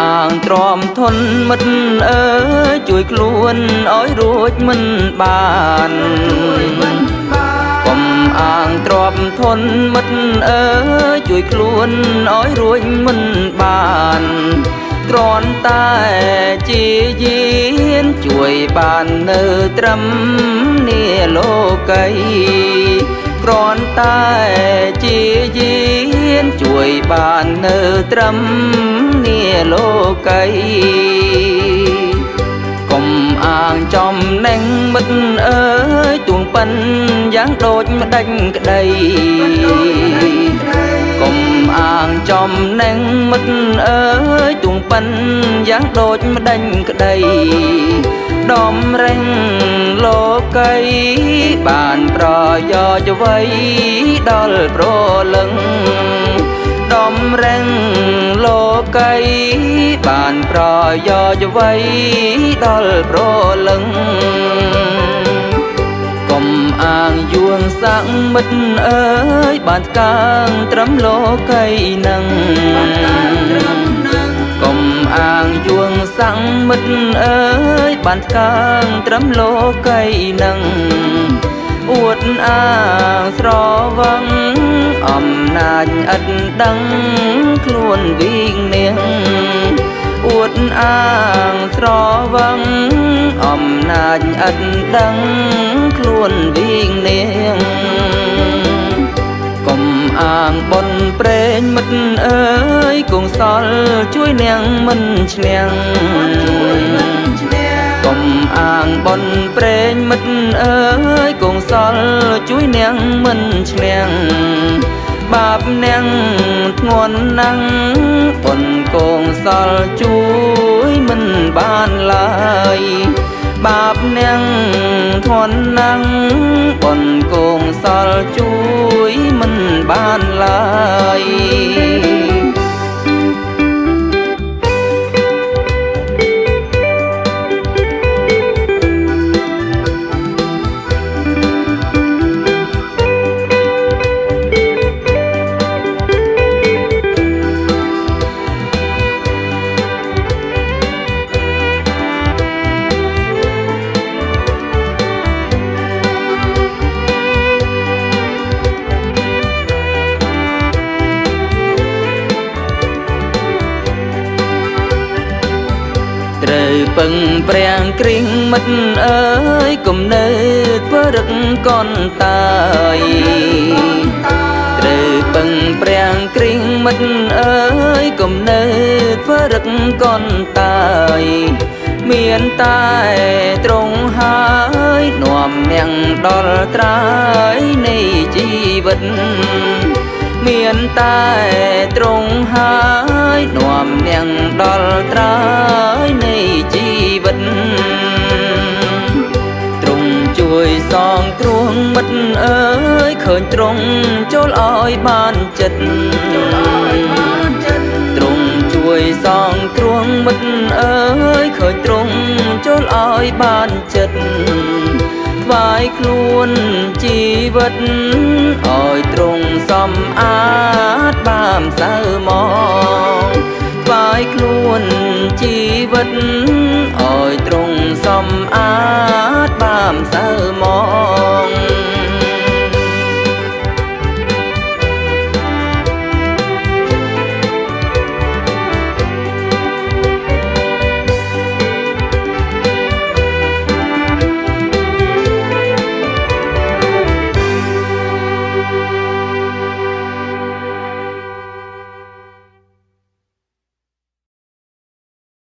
អាងទ្រាំធនមិត្តអើយជួយខ្លួនឲ្យរួចមិនបានកុំអាងទ្រាំធនមិត្តអើយជួយខ្លួនឲ្យរួចមិនបាន គ្រាន់តែជាយានជួយបាននៅត្រឹមនាលោកីគ្រាន់តែជាយានជួយបាននៅត្រឹមនាលោកីកុំអាងចំណេញមិត្តអើយទួងប៉ិនយ៉ាងដូចម្ដេចក្ដីកុំអា ងចំណេញមិត្តអើយទួងប៉ិនយ៉ាងដូចម្ដេចក្ដីដំរេងលោកីបានប្រយោជន៍អ្វីដល់ប្រលឹងដំរេងលោកីបានប្រយោជន៍អ្វីដល់ប្រលឹង សាក់មិត្តអើយបានកាងត្រឹមលោកីនឹងកុំអាងយួងសាំងមិត្តអើយបានកាងត្រឹមលោកីនឹងអួតអាងស្រវឹងអំណាចឥតដឹងខ្លួនវិញនាងអួតអាងស្រវឹងអំណាចឥតដឹងខ្លួនវិញនាង បនប្រេងមិត្តអើយគង់សល់ជួយនាងមិនឈ្នះកុំអាងបនប្រេងមិត្តអើយគង់សល់ជួយនាងមិនឈ្នះបាបនាងធ្ងន់ណាស់បនកងសល់ជួយមិនបានឡើយបាបនាងធន់ណាស់បនកងសល់ជួយមិនបាន ឡើ ត្រូវពឹងប្រាំងគ្រៀងមិត្តអើយគុំនៅធ្វើរឹកកនតាយត្រូវពឹងប្រាំងគ្រៀងមិត្តអើយគុំនៅធ្វើរឹកកនតាយមានតែត្រង់ហើយនាំនាងដល់ត្រើយនៃជីវិត មានតែត្រង់ហើយនាំនាងដល់ត្រើយនៃជីវិតទ្រង់ជួយសងទ្រង់មិត្តអើយឃើញទ្រង់ចូលឲ្យបានចិត្តទ្រង់ជួយសងទ្រង់មិត្តអើយឃើញទ្រង់ចូលឲ្យបានចិត្ត ថ្វាយខ្លួនជីវិតឲ្យទ្រង់សំអាតបាមសៅមកថ្វាយខ្លួនជីវិតឲ្យទ្រង់សំអាតបាមសៅមក